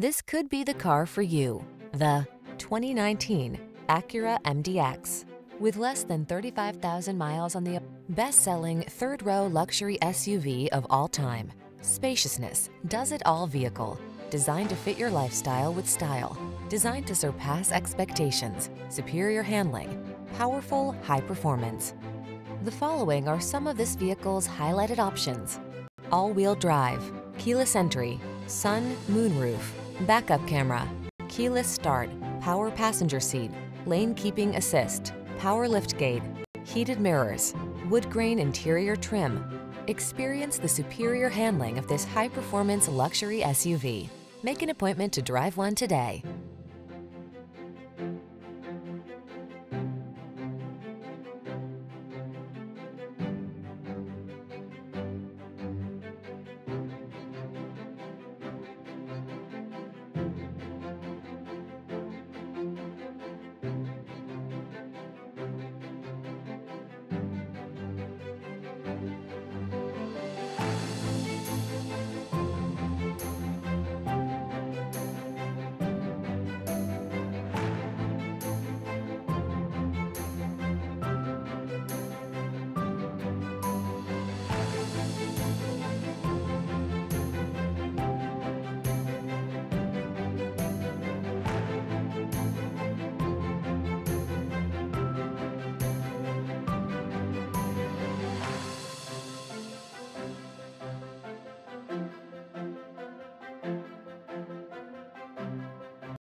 This could be the car for you. The 2019 Acura MDX. With less than 35,000 miles on the best-selling third-row luxury SUV of all time. Spaciousness, does it all vehicle. Designed to fit your lifestyle with style. Designed to surpass expectations. Superior handling. Powerful, high performance. The following are some of this vehicle's highlighted options. All-wheel drive, keyless entry, sun, moonroof, backup camera, keyless start, power passenger seat, lane keeping assist, power liftgate, heated mirrors, wood grain interior trim. Experience the superior handling of this high-performance luxury SUV. Make an appointment to drive one today.